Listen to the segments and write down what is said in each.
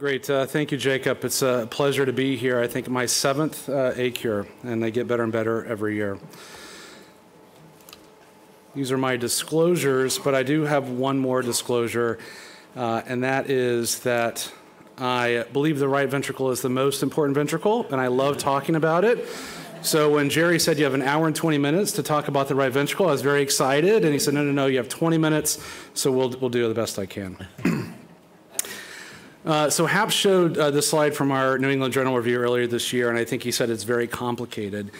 Great. Uh, thank you, Jacob. It's a pleasure to be here. I think my seventh uh, ACURE, and they get better and better every year. These are my disclosures, but I do have one more disclosure, uh, and that is that I believe the right ventricle is the most important ventricle, and I love talking about it. So when Jerry said you have an hour and 20 minutes to talk about the right ventricle, I was very excited, and he said, no, no, no, you have 20 minutes, so we'll, we'll do the best I can. Uh, so Hap showed uh, this slide from our New England Journal review earlier this year, and I think he said it's very complicated.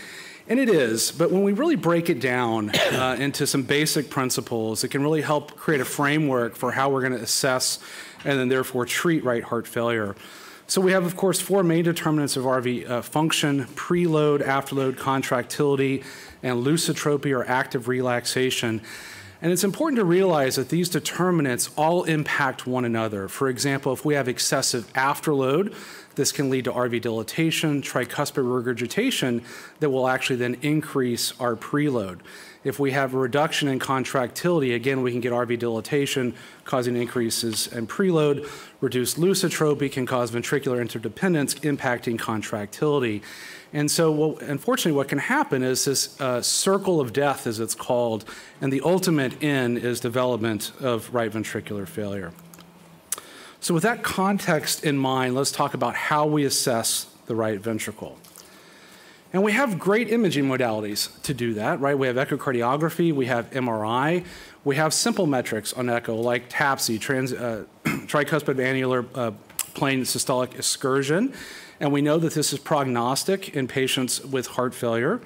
And it is, but when we really break it down uh, into some basic principles, it can really help create a framework for how we're going to assess and then therefore treat right heart failure. So we have, of course, four main determinants of RV uh, function, preload, afterload, contractility, and lusitropy or active relaxation. And it's important to realize that these determinants all impact one another. For example, if we have excessive afterload, this can lead to RV dilatation, tricuspid regurgitation that will actually then increase our preload. If we have a reduction in contractility, again, we can get RV dilatation, causing increases in preload. Reduced lusitropy can cause ventricular interdependence, impacting contractility. And so, well, unfortunately, what can happen is this uh, circle of death, as it's called, and the ultimate end is development of right ventricular failure. So, with that context in mind, let's talk about how we assess the right ventricle. And we have great imaging modalities to do that, right? We have echocardiography, we have MRI, we have simple metrics on echo like TAPSE, trans, uh, tricuspid annular uh, plane systolic excursion. And we know that this is prognostic in patients with heart failure.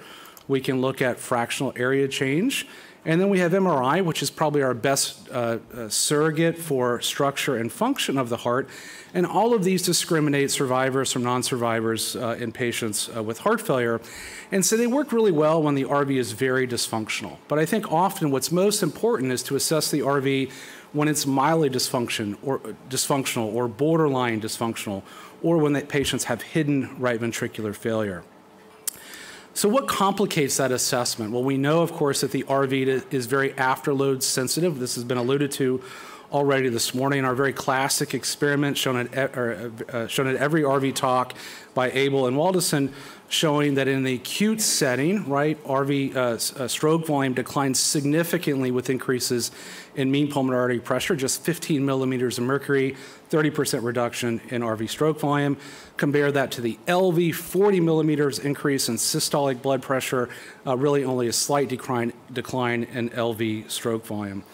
We can look at fractional area change. And then we have MRI, which is probably our best uh, uh, surrogate for structure and function of the heart. And all of these discriminate survivors from non survivors uh, in patients uh, with heart failure. And so they work really well when the RV is very dysfunctional. But I think often what's most important is to assess the RV when it's mildly dysfunction or, dysfunctional or borderline dysfunctional or when the patients have hidden right ventricular failure. So what complicates that assessment? Well, we know, of course, that the RV is very afterload sensitive. This has been alluded to already this morning. Our very classic experiment shown at, or, uh, shown at every RV talk by Abel and Waldhausen showing that in the acute setting, right, RV uh, uh, stroke volume declines significantly with increases in mean pulmonary artery pressure, just 15 millimeters of mercury, 30% reduction in RV stroke volume. Compare that to the LV, 40 millimeters increase in systolic blood pressure, uh, really only a slight decline, decline in LV stroke volume.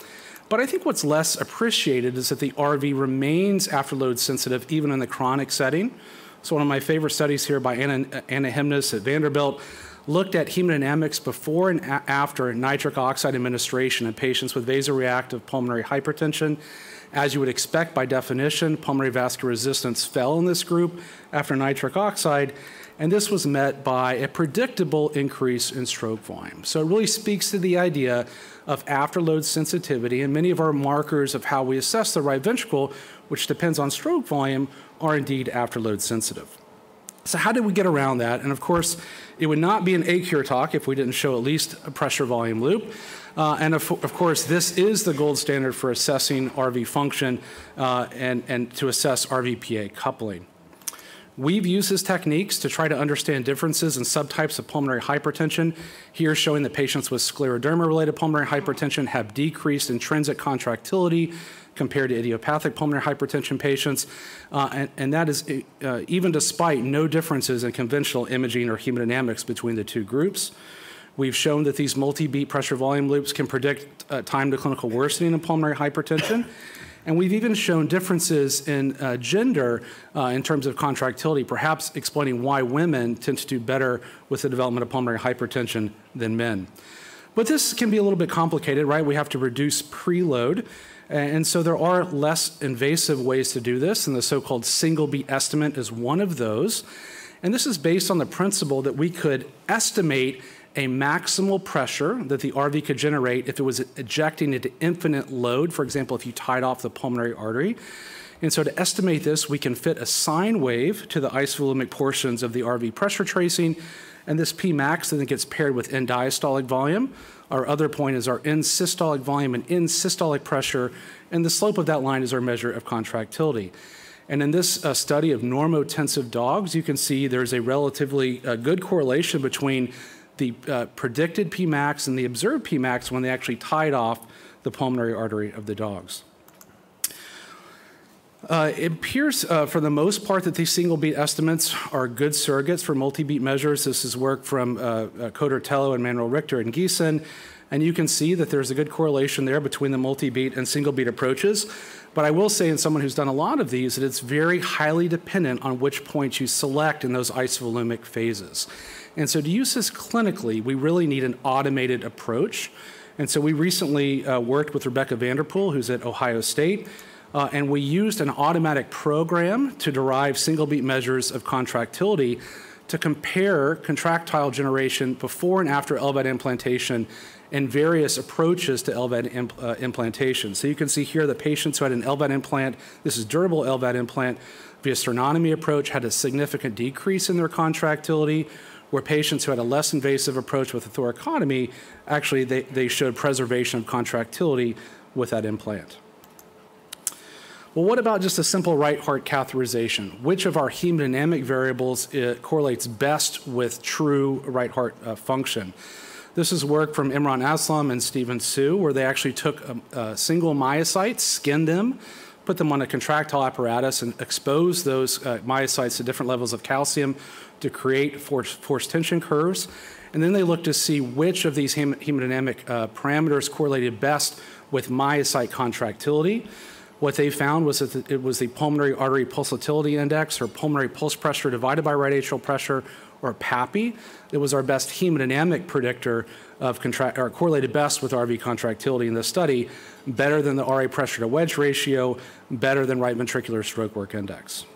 But I think what's less appreciated is that the RV remains afterload sensitive even in the chronic setting. So one of my favorite studies here by Anna, Anna Hemnes at Vanderbilt looked at hemodynamics before and after nitric oxide administration in patients with vasoreactive pulmonary hypertension. As you would expect by definition, pulmonary vascular resistance fell in this group after nitric oxide, and this was met by a predictable increase in stroke volume. So it really speaks to the idea of afterload sensitivity, and many of our markers of how we assess the right ventricle, which depends on stroke volume, are indeed afterload sensitive. So how did we get around that? And of course, it would not be an ACURE talk if we didn't show at least a pressure volume loop. Uh, and of, of, course, this is the gold standard for assessing RV function uh, and, and to assess RVPA coupling. We've used these techniques to try to understand differences in subtypes of pulmonary hypertension. Here showing that patients with scleroderma-related pulmonary hypertension have decreased intrinsic contractility compared to idiopathic pulmonary hypertension patients. Uh, and, and, that is uh, even despite no differences in conventional imaging or hemodynamics between the two groups. We've shown that these multi-beat pressure volume loops can predict uh, time to clinical worsening in pulmonary hypertension. And we've even shown differences in uh, gender uh, in terms of contractility, perhaps explaining why women tend to do better with the development of pulmonary hypertension than men. But this can be a little bit complicated, right? We have to reduce preload. And so there are less invasive ways to do this, and the so called single beat estimate is one of those. And this is based on the principle that we could estimate a maximal pressure that the RV could generate if it was ejecting into infinite load, for example, if you tied off the pulmonary artery. And so to estimate this, we can fit a sine wave to the isovolumic portions of the RV pressure tracing, and this Pmax max then gets paired with end diastolic volume. Our other point is our end systolic volume and end systolic pressure, and the slope of that line is our measure of contractility. And in this uh, study of normotensive dogs, you can see there's a relatively uh, good correlation between the uh, predicted Pmax and the observed Pmax when they actually tied off the pulmonary artery of the dogs. Uh, it appears, uh, for the most part, that these single beat estimates are good surrogates for multi beat measures. This is work from uh, uh Khodr Tello and Manuel Richter and Giessen. And you can see that there's a good correlation there between the multi beat and single beat approaches. But I will say, in someone who's done a lot of these, that it's very highly dependent on which points you select in those isovolumic phases. And so, to use this clinically, we really need an automated approach. And so, we recently uh, worked with Rebecca Vanderpool, who's at Ohio State. Uh, and we used an automatic program to derive single beat measures of contractility to compare contractile generation before and after LVAD implantation and various approaches to LVAD uh, implantation. So you can see here the patients who had an LVAD implant, this is durable LVAD implant, via sternotomy approach had a significant decrease in their contractility, where patients who had a less invasive approach with a thoracotomy, actually they, they showed preservation of contractility with that implant. Well, what about just a simple right heart catheterization? Which of our hemodynamic variables uh, correlates best with true right heart uh, function? This is work from Imran Aslam and Steven Hsu, where they actually took a, a single myocytes, skinned them, put them on a contractile apparatus, and exposed those uh, myocytes to different levels of calcium to create force, force tension curves. And then they looked to see which of these hem hemodynamic uh, parameters correlated best with myocyte contractility. What they found was that it was the pulmonary artery pulsatility index or pulmonary pulse pressure divided by right atrial pressure or PAPI. It was our best hemodynamic predictor of contract, or correlated best with RV contractility in this study, better than the RA pressure to wedge ratio, better than right ventricular stroke work index.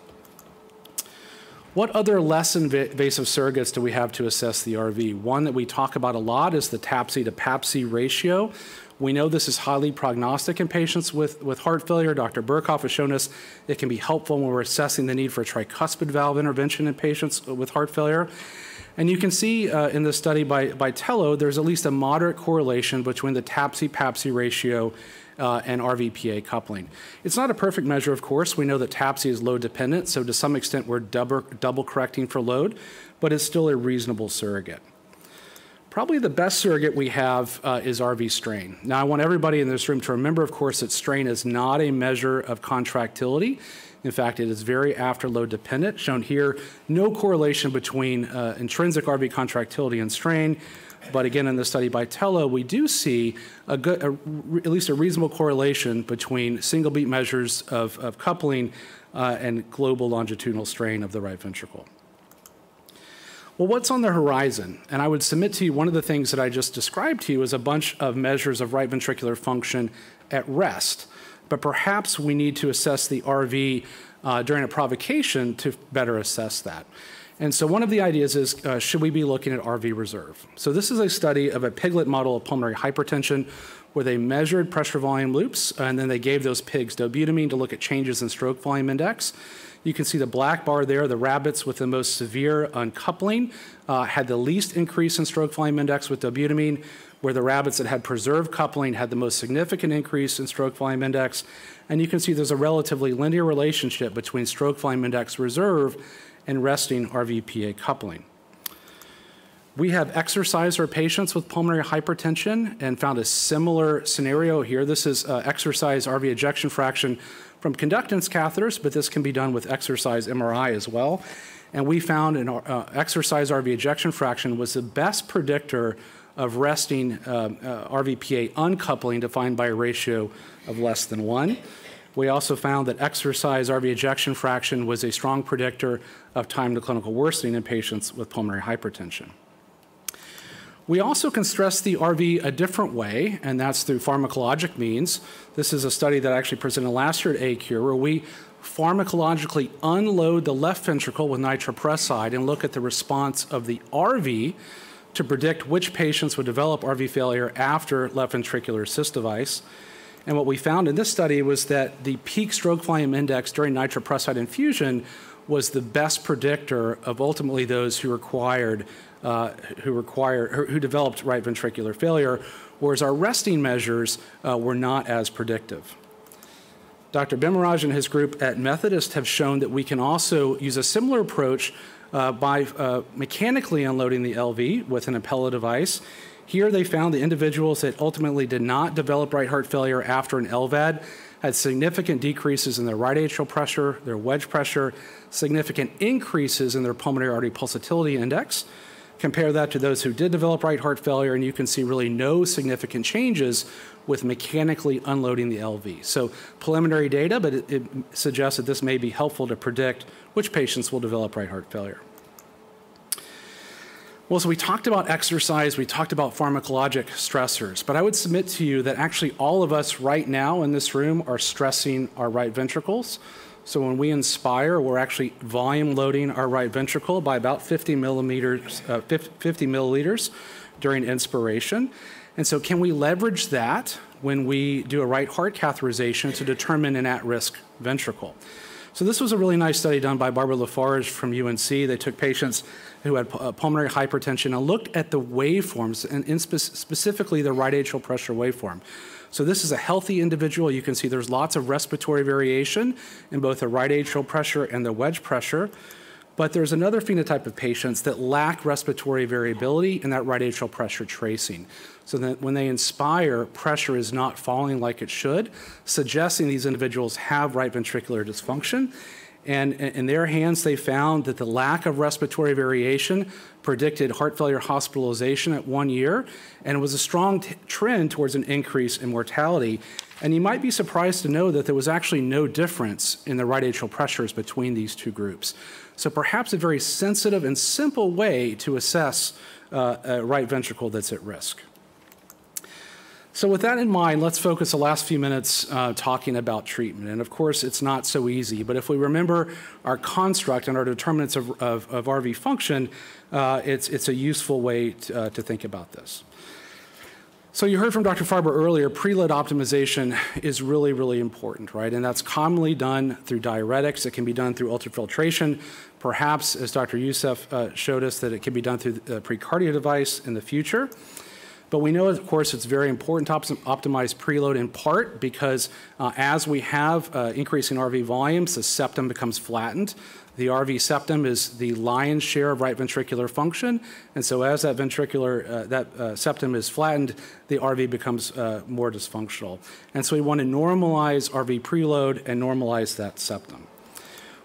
What other less invasive surrogates do we have to assess the RV? One that we talk about a lot is the TAPSE to PAPSI ratio, we know this is highly prognostic in patients with, with heart failure. Dr. Burkhoff has shown us it can be helpful when we're assessing the need for a tricuspid valve intervention in patients with heart failure. And you can see uh, in this study by, by Tello, there's at least a moderate correlation between the TAPSE-PAPSI ratio uh, and RVPA coupling. It's not a perfect measure, of course. We know that TAPSE is load dependent, so to some extent we're double, double correcting for load, but it's still a reasonable surrogate. Probably the best surrogate we have uh, is RV strain. Now, I want everybody in this room to remember, of course, that strain is not a measure of contractility. In fact, it is very afterload dependent. Shown here, no correlation between uh, intrinsic RV contractility and strain. But again, in the study by Tello, we do see a good, a, at least a reasonable correlation between single beat measures of, of coupling uh, and global longitudinal strain of the right ventricle. Well, what's on the horizon? And I would submit to you one of the things that I just described to you is a bunch of measures of right ventricular function at rest. But perhaps we need to assess the RV uh, during a provocation to better assess that. And so one of the ideas is, uh, should we be looking at RV reserve? So this is a study of a piglet model of pulmonary hypertension where they measured pressure volume loops and then they gave those pigs dobutamine to look at changes in stroke volume index. You can see the black bar there, the rabbits with the most severe uncoupling uh, had the least increase in stroke volume index with dobutamine, where the rabbits that had preserved coupling had the most significant increase in stroke volume index. And you can see there's a relatively linear relationship between stroke volume index reserve and resting RVPA coupling. We have exercised our patients with pulmonary hypertension and found a similar scenario here. This is uh, exercise RV ejection fraction from conductance catheters, but this can be done with exercise MRI as well. And we found an uh, exercise RV ejection fraction was the best predictor of resting uh, uh, RVPA uncoupling defined by a ratio of less than one. We also found that exercise RV ejection fraction was a strong predictor of time to clinical worsening in patients with pulmonary hypertension. We also can stress the RV a different way, and that's through pharmacologic means. This is a study that I actually presented last year at ACURE, where we pharmacologically unload the left ventricle with nitroprusside and look at the response of the RV to predict which patients would develop RV failure after left ventricular assist device. And what we found in this study was that the peak stroke volume index during nitroprusside infusion was the best predictor of ultimately those who required uh, who require who developed right ventricular failure, whereas our resting measures uh, were not as predictive. Dr. Bhimaraj and his group at Methodist have shown that we can also use a similar approach uh, by uh, mechanically unloading the LV with an Impella device. Here they found the individuals that ultimately did not develop right heart failure after an LVAD had significant decreases in their right atrial pressure, their wedge pressure, significant increases in their pulmonary artery pulsatility index. Compare that to those who did develop right heart failure, and you can see really no significant changes with mechanically unloading the LV. So preliminary data, but it, it suggests that this may be helpful to predict which patients will develop right heart failure. Well, so we talked about exercise, we talked about pharmacologic stressors, but I would submit to you that actually all of us right now in this room are stressing our right ventricles. So when we inspire, we're actually volume loading our right ventricle by about 50 millimeters, uh, 50 milliliters during inspiration. And so can we leverage that when we do a right heart catheterization to determine an at-risk ventricle? So this was a really nice study done by Barbara Lafarge from UNC. They took patients who had uh, pulmonary hypertension and looked at the waveforms, and specifically the right atrial pressure waveform. So this is a healthy individual. You can see there's lots of respiratory variation in both the right atrial pressure and the wedge pressure. But there's another phenotype of patients that lack respiratory variability in that right atrial pressure tracing. So that when they inspire, pressure is not falling like it should, suggesting these individuals have right ventricular dysfunction. And in their hands, they found that the lack of respiratory variation predicted heart failure hospitalization at one year, and it was a strong trend towards an increase in mortality. And you might be surprised to know that there was actually no difference in the right atrial pressures between these two groups. So perhaps a very sensitive and simple way to assess uh, a right ventricle that's at risk. So with that in mind, let's focus the last few minutes uh, talking about treatment. And of course, it's not so easy, but if we remember our construct and our determinants of, of, of RV function, uh, it's, it's a useful way to, uh, to think about this. So you heard from Dr. Farber earlier, preload optimization is really, really important, right? And that's commonly done through diuretics. It can be done through ultrafiltration. Perhaps, as Dr. Youssef uh, showed us, that it can be done through the precardia device in the future. But we know, of course, it's very important to optimize preload in part because uh, as we have uh, increasing RV volumes, the septum becomes flattened. The RV septum is the lion's share of right ventricular function, and so as that ventricular uh, that uh, septum is flattened, the RV becomes uh, more dysfunctional. And so we want to normalize RV preload and normalize that septum.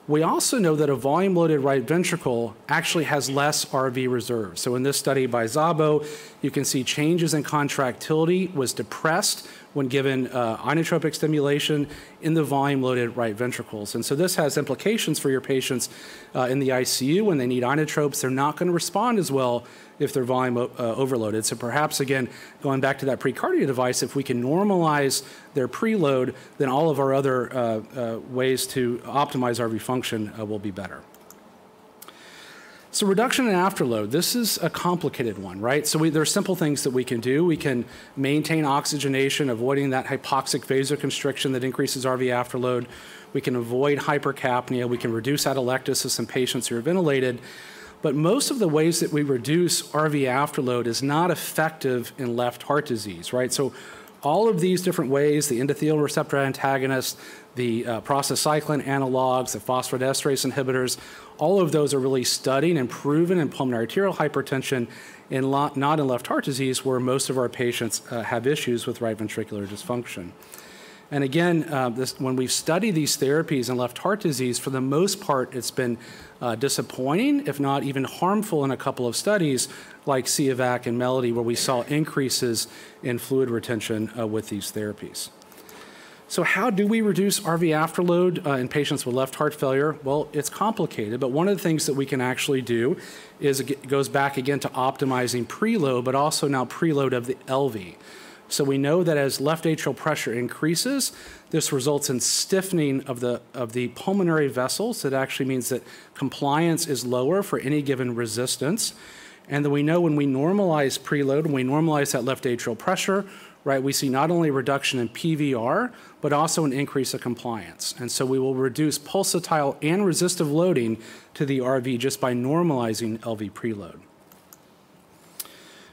We also know that a volume loaded right ventricle actually has less RV reserve. So in this study by Zabo, you can see changes in contractility was depressed when given uh, inotropic stimulation in the volume loaded right ventricles. And so this has implications for your patients uh, in the ICU when they need inotropes. They're not going to respond as well if they're volume uh, overloaded. So perhaps, again, going back to that precardia device, if we can normalize their preload, then all of our other uh, uh, ways to optimize RV function uh, will be better. So reduction in afterload, this is a complicated one, right? So we, there are simple things that we can do. We can maintain oxygenation, avoiding that hypoxic vasoconstriction that increases RV afterload. We can avoid hypercapnia. We can reduce atelectasis in patients who are ventilated. But most of the ways that we reduce RV afterload is not effective in left heart disease, right? So all of these different ways, the endothelial receptor antagonists, the uh, prostacyclin analogs, the phosphodiesterase inhibitors, all of those are really studied and proven in pulmonary arterial hypertension not in left heart disease, where most of our patients uh, have issues with right ventricular dysfunction. And again, uh, this, when we've studied these therapies in left heart disease, for the most part, it's been uh, disappointing, if not even harmful in a couple of studies like SIOVAC and MELODY, where we saw increases in fluid retention uh, with these therapies. So how do we reduce RV afterload uh, in patients with left heart failure? Well, it's complicated, but one of the things that we can actually do is it goes back again to optimizing preload, but also now preload of the LV. So we know that as left atrial pressure increases, this results in stiffening of the, of the pulmonary vessels. That actually means that compliance is lower for any given resistance. And then we know when we normalize preload, when we normalize that left atrial pressure, right, we see not only a reduction in PVR, but also an increase of compliance. And so we will reduce pulsatile and resistive loading to the RV just by normalizing LV preload.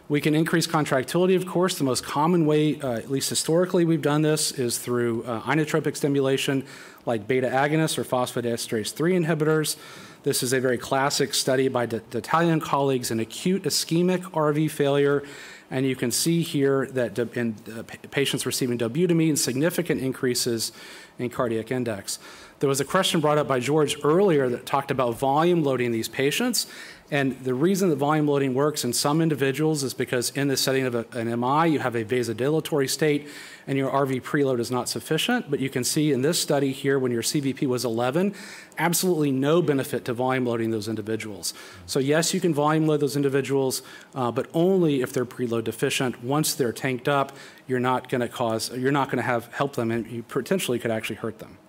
We can increase contractility, of course. The most common way, uh, at least historically, we've done this is through uh, inotropic stimulation like beta agonists or phosphodiesterase 3 inhibitors. This is a very classic study by the Italian colleagues in acute ischemic RV failure. And you can see here that in uh, patients receiving dobutamine, significant increases in cardiac index. There was a question brought up by George earlier that talked about volume loading these patients. And the reason that volume loading works in some individuals is because in the setting of a, an MI, you have a vasodilatory state and your RV preload is not sufficient. But you can see in this study here, when your CVP was 11, absolutely no benefit to volume loading those individuals. So yes, you can volume load those individuals, uh, but only if they're preload deficient. Once they're tanked up, you're not going to cause, you're not going to have help them, and you potentially could actually hurt them.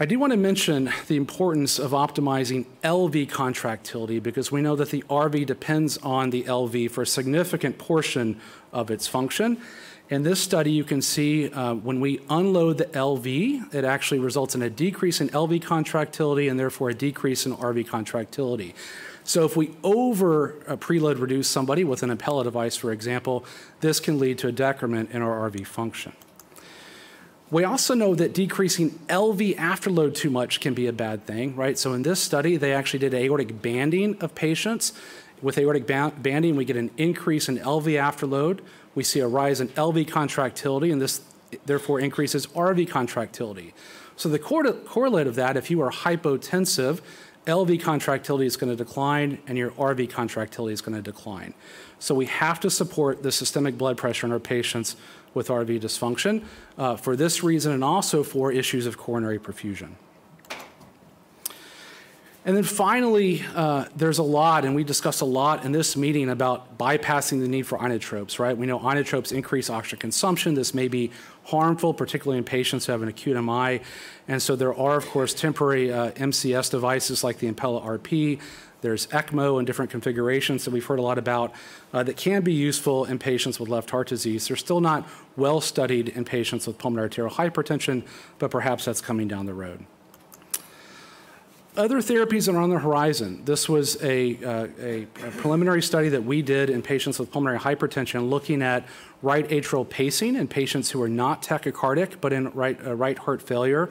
I do want to mention the importance of optimizing LV contractility because we know that the RV depends on the LV for a significant portion of its function. In this study, you can see uh, when we unload the LV, it actually results in a decrease in LV contractility and therefore a decrease in RV contractility. So if we over uh, preload reduce somebody with an Impella device, for example, this can lead to a decrement in our RV function. We also know that decreasing LV afterload too much can be a bad thing, right? So in this study, they actually did aortic banding of patients. With aortic banding, we get an increase in LV afterload. We see a rise in LV contractility, and this therefore increases RV contractility. So the correlate of that, if you are hypotensive, LV contractility is going to decline and your RV contractility is going to decline. So we have to support the systemic blood pressure in our patients with RV dysfunction uh, for this reason and also for issues of coronary perfusion. And then finally, uh, there's a lot, and we discussed a lot in this meeting about bypassing the need for inotropes, right? We know inotropes increase oxygen consumption. This may be harmful, particularly in patients who have an acute MI. And so there are, of course, temporary uh, MCS devices like the Impella RP there's ECMO and different configurations that we've heard a lot about uh, that can be useful in patients with left heart disease. They're still not well studied in patients with pulmonary arterial hypertension, but perhaps that's coming down the road. Other therapies that are on the horizon. This was a, uh, a, a, preliminary study that we did in patients with pulmonary hypertension looking at right atrial pacing in patients who are not tachycardic but in right, uh, right heart failure.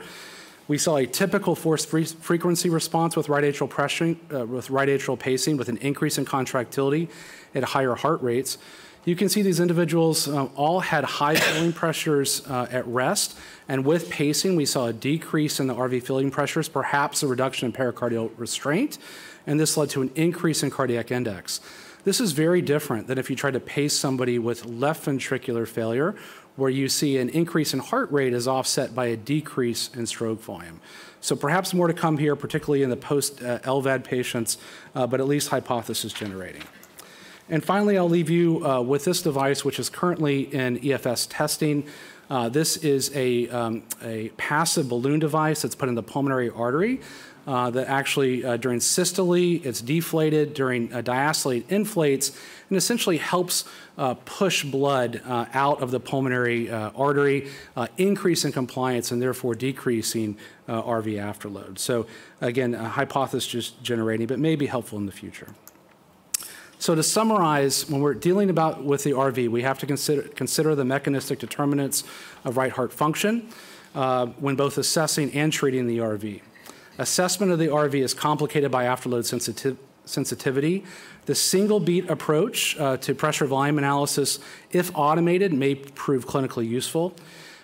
We saw a typical force frequency response with right atrial uh, with right atrial pacing, with an increase in contractility at higher heart rates. You can see these individuals uh, all had high filling pressures uh, at rest, and with pacing, we saw a decrease in the RV filling pressures, perhaps a reduction in pericardial restraint, and this led to an increase in cardiac index. This is very different than if you try to pace somebody with left ventricular failure, where you see an increase in heart rate is offset by a decrease in stroke volume. So perhaps more to come here, particularly in the post-LVAD patients, uh, but at least hypothesis generating. And finally, I'll leave you uh, with this device, which is currently in EFS testing. Uh, this is a, um, a passive balloon device that's put in the pulmonary artery uh, that actually, uh, during systole, it's deflated, during uh, diastole, it inflates, and essentially helps uh, push blood out of the pulmonary artery, increasing compliance and therefore decreasing RV afterload. So again, a hypothesis generating, but may be helpful in the future. So to summarize, when we're dealing about with the RV, we have to consider, consider the mechanistic determinants of right heart function uh, when both assessing and treating the RV. Assessment of the RV is complicated by afterload sensitivity sensitivity. The single beat approach uh, to pressure volume analysis, if automated, may prove clinically useful.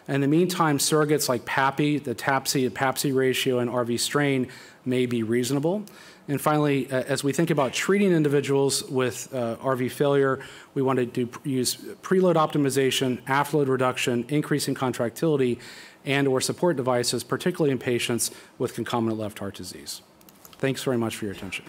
In the meantime, surrogates like PAPI, the TAPSE, PAPSE ratio, and RV strain may be reasonable. And finally, uh, as we think about treating individuals with uh, RV failure, we want to do, use preload optimization, afterload reduction, increasing contractility, and or support devices, particularly in patients with concomitant left heart disease. Thanks very much for your attention.